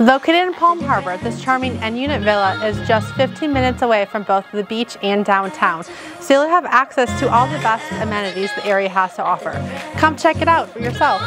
Located in Palm Harbor, this charming end-unit villa is just 15 minutes away from both the beach and downtown, so you'll have access to all the best amenities the area has to offer. Come check it out for yourself.